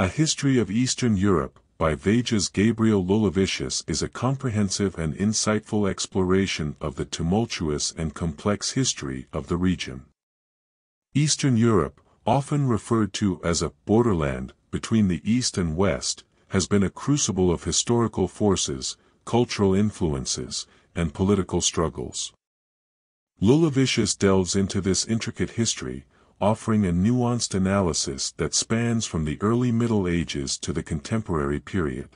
A History of Eastern Europe, by Vejas Gabriel Liulevicius is a comprehensive and insightful exploration of the tumultuous and complex history of the region. Eastern Europe, often referred to as a borderland between the East and West, has been a crucible of historical forces, cultural influences, and political struggles. Liulevicius delves into this intricate history, offering a nuanced analysis that spans from the early Middle Ages to the contemporary period.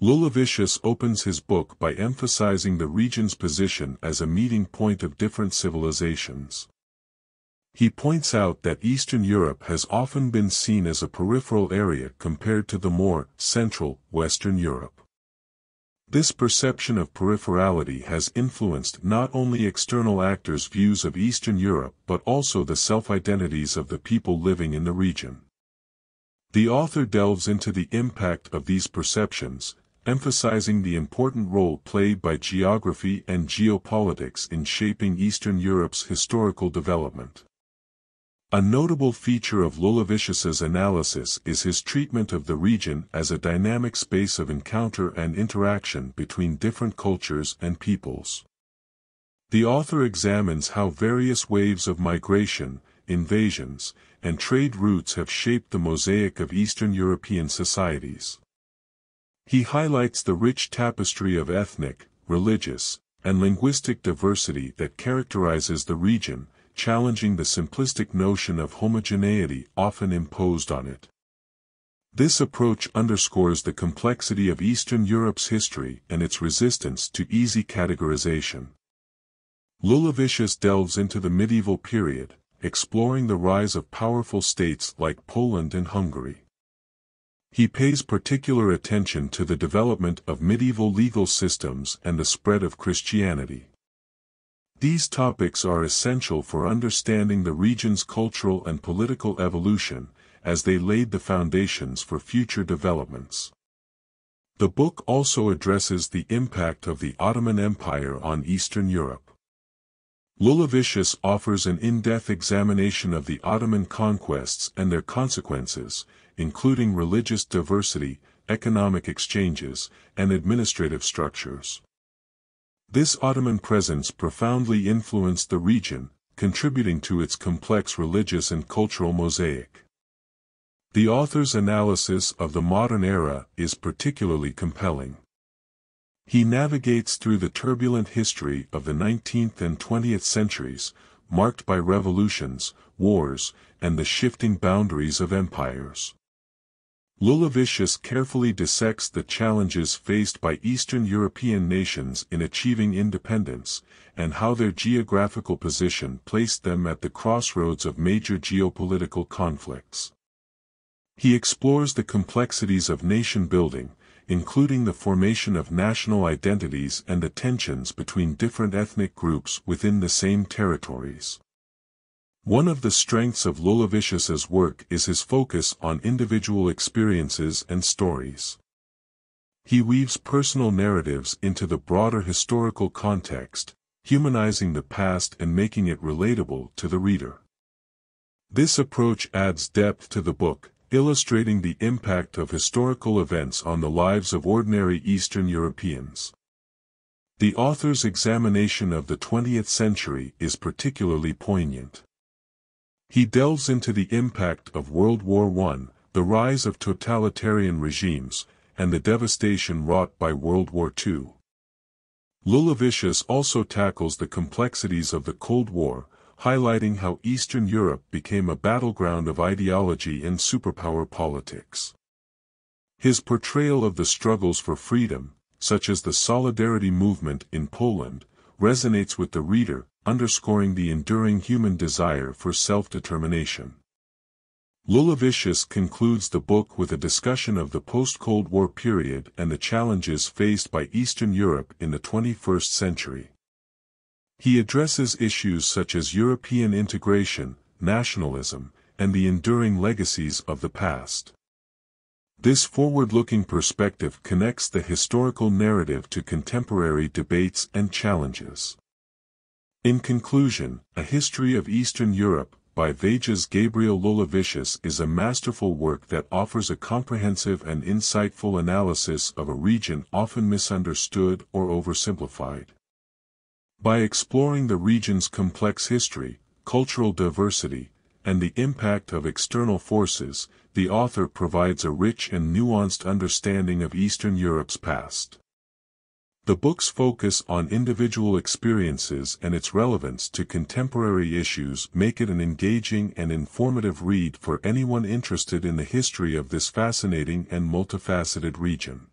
Liulevicius opens his book by emphasizing the region's position as a meeting point of different civilizations. He points out that Eastern Europe has often been seen as a peripheral area compared to the more central Western Europe. This perception of peripherality has influenced not only external actors' views of Eastern Europe but also the self-identities of the people living in the region. The author delves into the impact of these perceptions, emphasizing the important role played by geography and geopolitics in shaping Eastern Europe's historical development. A notable feature of Liulevicius's analysis is his treatment of the region as a dynamic space of encounter and interaction between different cultures and peoples. The author examines how various waves of migration, invasions, and trade routes have shaped the mosaic of Eastern European societies. He highlights the rich tapestry of ethnic, religious, and linguistic diversity that characterizes the region, challenging the simplistic notion of homogeneity often imposed on it. This approach underscores the complexity of Eastern Europe's history and its resistance to easy categorization. Liulevicius delves into the medieval period, exploring the rise of powerful states like Poland and Hungary. He pays particular attention to the development of medieval legal systems and the spread of Christianity. These topics are essential for understanding the region's cultural and political evolution, as they laid the foundations for future developments. The book also addresses the impact of the Ottoman Empire on Eastern Europe. Liulevicius offers an in-depth examination of the Ottoman conquests and their consequences, including religious diversity, economic exchanges, and administrative structures. This Ottoman presence profoundly influenced the region, contributing to its complex religious and cultural mosaic. The author's analysis of the modern era is particularly compelling. He navigates through the turbulent history of the 19th and 20th centuries, marked by revolutions, wars, and the shifting boundaries of empires. Liulevicius carefully dissects the challenges faced by Eastern European nations in achieving independence, and how their geographical position placed them at the crossroads of major geopolitical conflicts. He explores the complexities of nation building, including the formation of national identities and the tensions between different ethnic groups within the same territories. One of the strengths of Liulevicius's work is his focus on individual experiences and stories. He weaves personal narratives into the broader historical context, humanizing the past and making it relatable to the reader. This approach adds depth to the book, illustrating the impact of historical events on the lives of ordinary Eastern Europeans. The author's examination of the 20th century is particularly poignant. He delves into the impact of World War I, the rise of totalitarian regimes, and the devastation wrought by World War II. Liulevicius also tackles the complexities of the Cold War, highlighting how Eastern Europe became a battleground of ideology and superpower politics. His portrayal of the struggles for freedom, such as the Solidarity movement in Poland, resonates with the reader, underscoring the enduring human desire for self-determination. Liulevicius concludes the book with a discussion of the post-Cold War period and the challenges faced by Eastern Europe in the 21st century. He addresses issues such as European integration, nationalism, and the enduring legacies of the past. This forward-looking perspective connects the historical narrative to contemporary debates and challenges. In conclusion, A History of Eastern Europe, by Vejas Gabriel Liulevicius is a masterful work that offers a comprehensive and insightful analysis of a region often misunderstood or oversimplified. By exploring the region's complex history, cultural diversity, and the impact of external forces, the author provides a rich and nuanced understanding of Eastern Europe's past. The book's focus on individual experiences and its relevance to contemporary issues make it an engaging and informative read for anyone interested in the history of this fascinating and multifaceted region.